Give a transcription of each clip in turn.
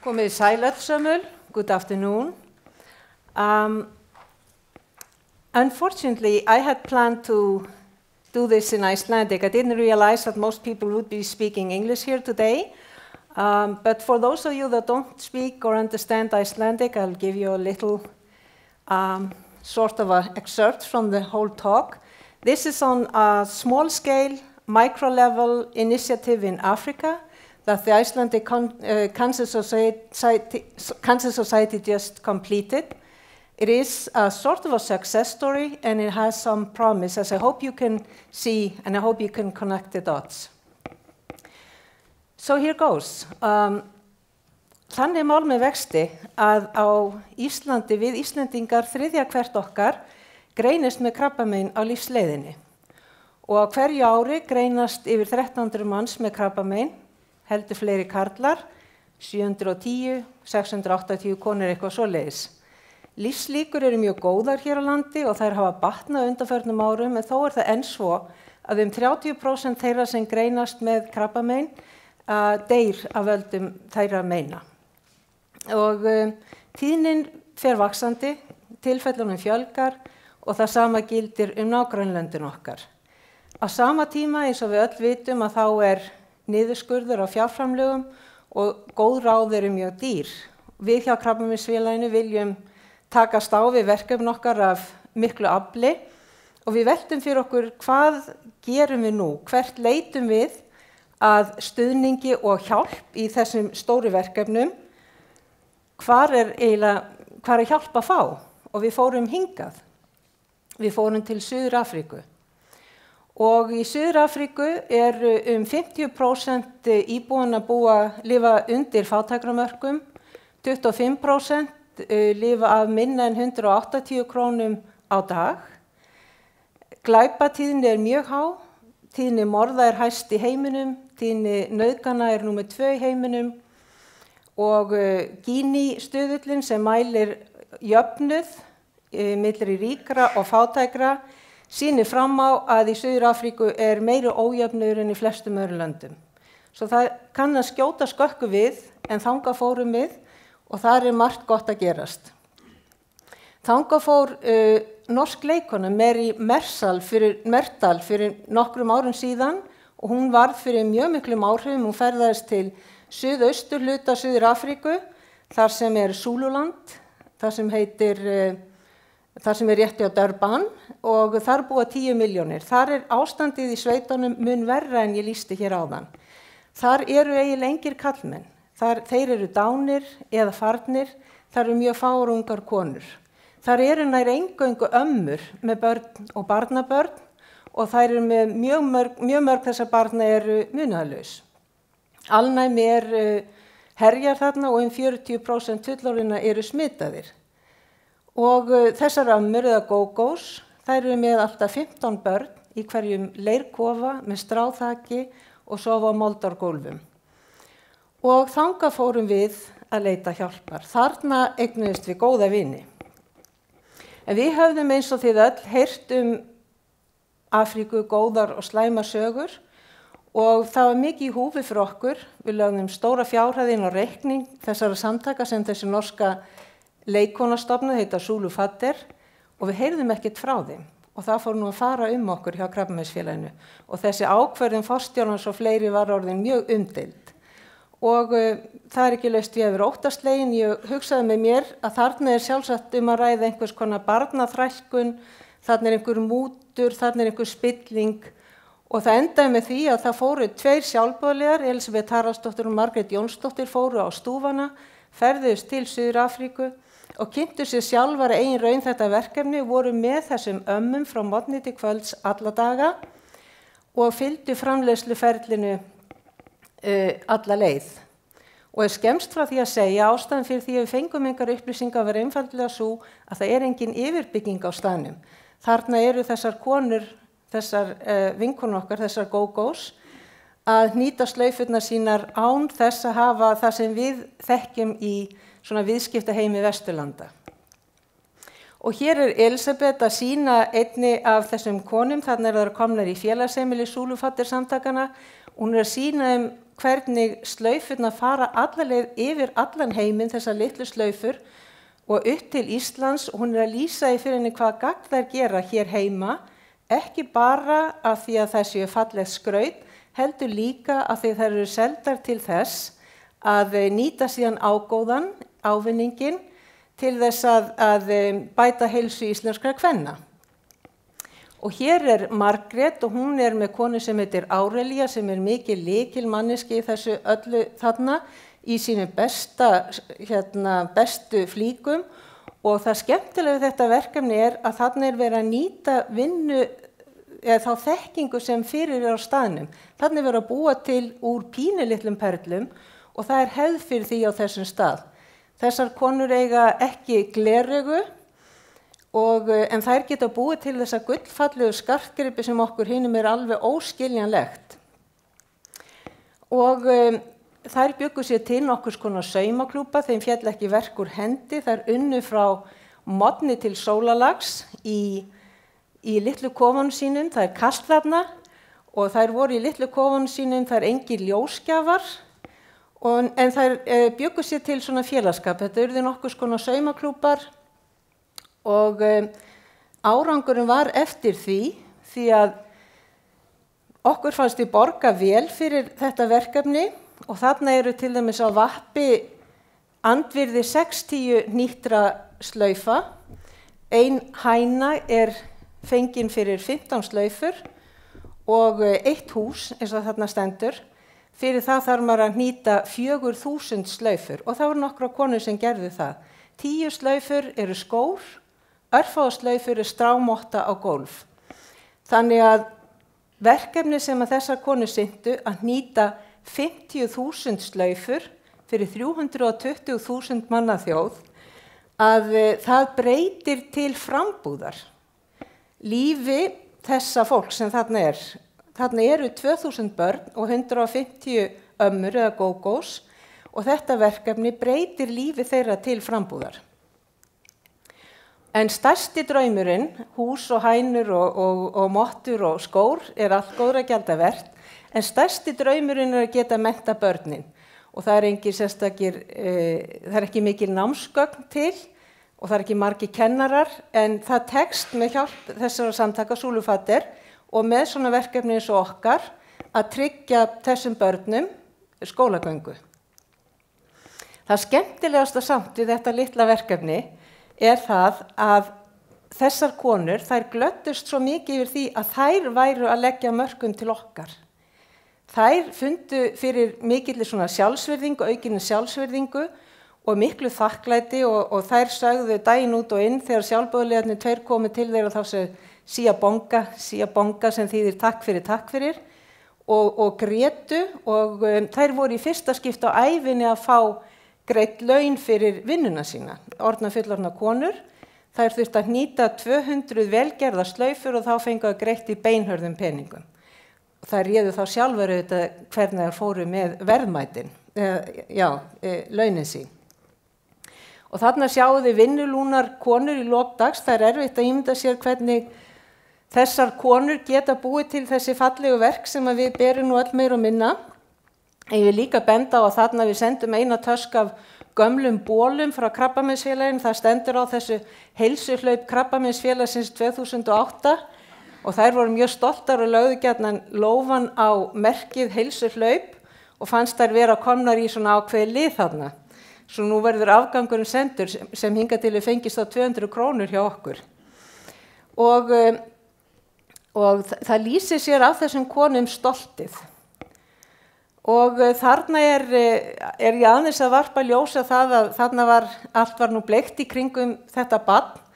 Komið sælætsömmul, good afternoon. Um, unfortunately, I had planned to do this in Icelandic. I didn't realize that most people would be speaking English here today. Um, but for those of you that don't speak or understand Icelandic, I'll give you a little um, sort of an excerpt from the whole talk. This is on a small scale, micro level initiative in Africa that the Icelandic Con uh, Cancer, Society, Cancer Society just completed. It is a sort of a success story and it has some promise, as I hope you can see and I hope you can connect the dots. So here goes. Um, þannig mál með vexti að á Íslandi við Íslandingar þriðja hvert okkar greinist með krabbamein á lífsleiðinni og á hverju ári greinast yfir 1300 manns með krabbamein, heldur fleiri karlar, 710, 680 konur eitthvað svo leiðis. Lífslíkur eru mjög góðar hér á landi og þær hafa batnað undanförnum árum en þó er það enn svo að um 30% þeirra sem greinast með krabbamein uh, deyr af völdum þeirra meina. Og um, tíðnin fer vaksandi, tilfellunum fjölgar og það sama gildir um nágrannlöndin okkar. Á sama tíma eins og við öll vitum að þá er niðurskurður á fjárframlögum og góð ráð eru mjög dýr. Við hjá Krabbaminsfélaginu viljum takast á við verkefn okkar af miklu afli og við veltum fyrir okkur hvað gerum við nú, hvert leitum við að stuðningi og hjálp í þessum stóri verkefnum, hvað er, er hjálp að fá? Og við fórum hingað, við fórum til Suður Afríku og í Suður Afríku er um 50% íbúin að búa að lifa undir fátækramörkum, 25% uh, lifa af minna en 180 krónum á dag. Glæpatíðin er mjög há, tíðinni morða er hæst í heiminum, tíðinni nöðgana er nummið tvö í heiminum og uh, Gini stöðullin sem mælir jöfnuð uh, millir í ríkra og fátækra sínir fram á að í Suður Afríku er meiri ójöfnur enn í flestum öru löndum. Svo það kann að skjóta skökku við en þanga fórum við og það er margt gott að gerast. Þanga fór uh, norsk leikona Mary Mersal fyrir, Mertal fyrir nokkrum árum síðan og hún varð fyrir mjög miklum áhrifum. Hún ferðaðist til suðaustur hluta Suður Afríku þar sem er Súluland, þar sem heitir, uh, þar sem er rétti á Durban og þar búa 10 miljónir. Þar er ástandið í sveitunum mun verra en ég lísti hér áðan. Þar eru eiginlega engir kallmenn. Þar, þeir eru dánir eða farnir, þar eru mjög fárungar konur. Þar eru nær engöngu ömmur með börn og barnabörn og þær eru með mjög mörg, mjög mörg þessar barna eru munalus. Alnæmi er uh, herjar þarna og um 40% fullorina eru smitaðir. Og uh, þessar ömmur eða gógós, þær eru með alltaf 15 börn í hverjum leirkofa með stráþaki og sofa á moldargólfum og þanga fórum við að leita hjálpar. Þarna eignuðist við góða vini. En við höfðum eins og þið öll heyrt um Afríku góðar og slæma sögur og það var mikið í húfi fyrir okkur. Við lögum stóra fjárhæðin og reikning þessara samtaka sem þessi norska leikonastofnu heita Súlu Fatter og við heyrðum ekkert frá þeim. Og það fór nú að fara um okkur hjá Krabbamæsfélaginu og þessi ákverðin fórstjórnans og fleiri var orðin mjög umdild og uh, það er ekki löst ég vera óttastlegin, ég hugsaði með mér að þarna er sjálfsagt um að ræða einhvers konar barnaþrækkun, þarna er einhver mútur, þarna er einhver spilling. Og það endaði með því að það fóru tveir sjálfbóðlegar, Elisabeth Haraldsdóttir og Margret Jónsdóttir fóru á stúfana, ferðust til Suður Afríku og kynntu sér sjálfara eigin raun þetta verkefni, voru með þessum ömmum frá mótni til kvölds alla daga og fylgdu framlegsluferlinu uh, alla leið og er skemst frá því að segja ástæðan fyrir því að við fengum engar upplýsingar verið einfaldilega svo að það er engin yfirbygging á staðnum. Þarna eru þessar konur, þessar uh, vinkonur okkar, þessar go-go's að nýta slaufurnar sínar án þess að hafa það sem við þekkjum í svona viðskipta heimi Vesturlanda. Og hér er Elisabeth að sína einni af þessum konum, þannig að það eru komnar í félagseimili Súlufattir samtakana, hún er að sína um hvernig slaufurna fara allarleið yfir allan heiminn, þessar litlu slaufur og upp til Íslands. Hún er að lýsa í fyrir henni hvað gagn þær gera hér heima, ekki bara af því að þessi er fallið skraut, heldur líka af því þær eru seldar til þess að nýta síðan ágóðan, ávinningin, til þess að, að bæta heilsu íslenskra kvenna. Og hér er Margrét og hún er með konu sem heitir Árelia sem er mikið likil manneski í þessu öllu þarna í sínu besta, hérna, bestu flíkum og það skemmtilega þetta verkefni er að þarna er verið að nýta vinnu eða þá þekkingu sem fyrir er á staðnum. Þarna er verið að búa til úr pínulillum perlum og það er hefð fyrir því á þessum stað. Þessar konur eiga ekki glerögu Og, eh, en þær geta búið til þessa gullfallegu skartgripi sem okkur hinnum er alveg óskiljanlegt. Og um, þær byggur sér til nokkur skona saumaklúpa, þeim fjall ekki verkur hendi, þær unnu frá modni til sólalags í, í litlu kofunum sínum, það er kastlarna og þær voru í litlu kofunum sínum, það er engi ljóskjafar, og, en þær e, byggur sér til svona félagskap, þetta urði nokkur skona saumaklúpar, og um, árangurinn var eftir því því að okkur fannst við borga vel fyrir þetta verkefni og þarna eru til dæmis á vappi andvirði 60 nýttra slaufa. Ein hæna er fenginn fyrir 15 slaufur og uh, eitt hús eins og þarna stendur fyrir það þarf maður að nýta 4000 slaufur og það voru nokkra konur sem gerðu það 10 slaufur eru skór örfáðslaufur er strámotta á gólf. Þannig að verkefni sem að þessar konu syndu að nýta 50.000 slaufur fyrir 320.000 manna þjóð að e, það breytir til frambúðar lífi þessa fólk sem þarna er. Þarna eru 2000 börn og 150 ömmur eða gógós og þetta verkefni breytir lífi þeirra til frambúðar. En stærsti draumurinn, hús og hænur og, og, og mottur og skór er allt góðra gælda verðt, en stærsti draumurinn er að geta menta börnin og það er, e, það er ekki mikil námsgögn til og það er ekki margi kennarar en það tekst með hjálp þessara samtaka súlufatter og með svona verkefni eins og okkar að tryggja þessum börnum skólagöngu. Það skemmtilegasta samt við þetta litla verkefni er það að þessar konur, þær glöttust svo mikið yfir því að þær væru að leggja mörgum til okkar. Þær fundu fyrir mikillir svona sjálfsverðingu, aukinni sjálfsverðingu og miklu þakklæti og, og þær sögðu dæin út og inn þegar sjálfbóðlegarnir tveir komið til þeirra þá séu síja bonga, síja bonga sem þýðir takk fyrir, takk fyrir og, og gretu og um, þær voru í fyrsta skipt á æfinni að fá greitt laun fyrir vinnuna sína, orðna fullorna konur. Það er þurft að nýta 200 velgerða slaufur og þá fengu að greitt í beinhörðum peningum. Það réðu þá sjálfur auðvitað hvernig það fóru með verðmætin, eh, já, eh, launin sín. Og þarna sjáu þið vinnulúnar konur í lókdags, það er erfitt að ímynda sér hvernig þessar konur geta búið til þessi fallegu verk sem við berum nú all meir og minna. Ég vil líka benda á að þarna við sendum eina tösk af gömlum bólum frá krabbaminsfélagin, það stendur á þessu heilsuhlaup krabbaminsfélagsins 2008 og þær voru mjög stoltar og lögðu gætnan lofan á merkið heilsuhlaup og fannst þær vera komnar í svona ákveði lið þarna. Svo nú verður afgangurum sendur sem hinga til að fengist á 200 krónur hjá okkur. Og, eh, og það lýsir sér af þessum konum stoltið. Og uh, þarna er, eh, er ég aðeins að varpa ljósa það að þarna var, allt var nú bleikt í kringum þetta badn.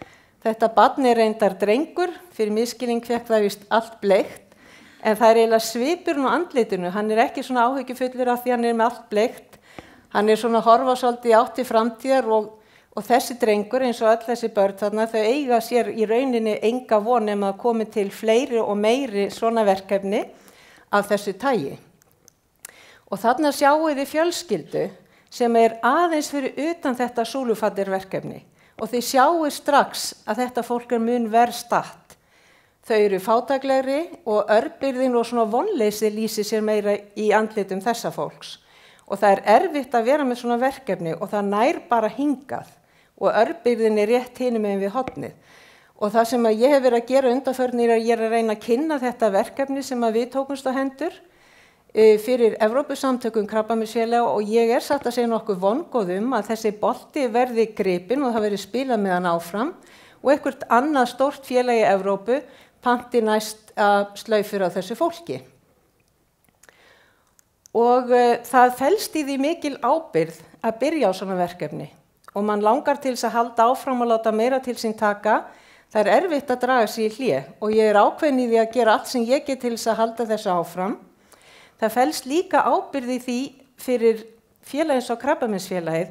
Þetta badn er reyndar drengur, fyrir miskilning fekk það vist allt bleikt, en það er eiginlega svipur nú andlitinu, hann er ekki svona áhyggjufullur af því hann er með allt bleikt. Hann er svona horfa svolítið átti framtíðar og, og þessi drengur eins og öll þessi börn þarna þau eiga sér í rauninni enga von ef maður komið til fleiri og meiri svona verkefni af þessu tægi. Og þarna sjáu þið fjölskyldu sem er aðeins fyrir utan þetta súlufattirverkefni og þið sjáu strax að þetta fólk er mun verð statt. þau eru fátaglegri og örbyrðin og svona vonleysi lýsi sér meira í andlitum þessa fólks. Og það er erfitt að vera með svona verkefni og það nær bara hingað og örbyrðin er rétt hinum með við hotnið. Og það sem ég hef verið að gera undanförnir er að ég er að reyna að kynna þetta verkefni sem við tókumst á hendur e, fyrir Evrópusamtökum krabbamisfélag og ég er satt að segja nokkuð vongóðum að þessi bolti verði gripin og það verði spilað með hann áfram og einhvert annað stórt félag í Evrópu panti næst að slaufur á þessu fólki. Og uh, það fælst í því mikil ábyrð að byrja á svona verkefni og mann langar til þess að halda áfram og láta meira til sín taka. Það er erfitt að draga sér í hlið og ég er ákveðin í því að gera allt sem ég get til þess að halda þessu áfram. Það fælst líka ábyrð í því fyrir félagins og krabbaminsfélagið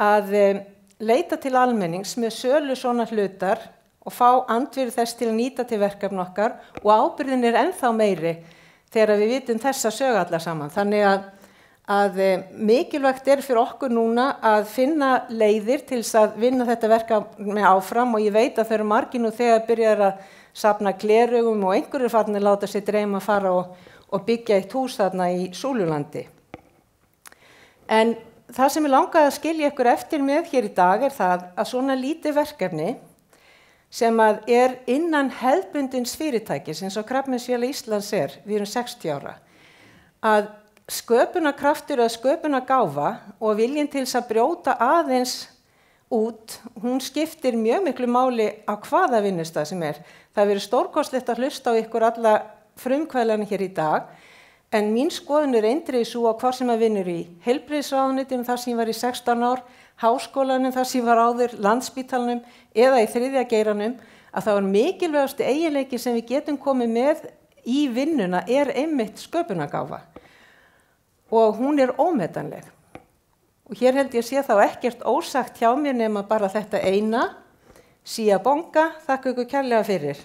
að um, leita til almennings með sölu svona hlutar og fá andverð þess til að nýta til verkefn okkar og ábyrðin er enþá meiri þegar við vitum þessa sög allar saman. Þannig að, að eh, mikilvægt er fyrir okkur núna að finna leiðir til að vinna þetta verkefni áfram og ég veit að þau eru marginu þegar byrjar að sapna glerugum og einhverju farin að láta sér dreyma að fara og, og byggja eitt hús þarna í Súlulandi. En það sem ég langaði að skilja ykkur eftir með hér í dag er það að svona lítið verkefni sem að er innan hefðbundins fyrirtækis eins og Krafminsfjöla Íslands er, við erum 60 ára, að sköpunarkraftur eða sköpunargáfa og viljin til þess að brjóta aðeins út, hún skiptir mjög miklu máli á hvaða vinnustað sem er. Það verður stórkostlegt að hlusta á ykkur alla frumkvæðlarni hér í dag, en mín skoðun er eindrið svo að hvað sem að vinnur í heilbriðsráðunitum þar sem ég var í 16 ár, háskólanum þar sem ég var áður, landsbítalunum eða í þriðja geiranum, að það var mikilvægastu eiginleiki sem við getum komið með í vinnuna er einmitt sköpunagáfa og hún er ómetanleg. Og hér held ég að sé þá ekkert ósagt hjá mér nema bara þetta eina, síja bonga, þakka ykkur kærlega fyrir.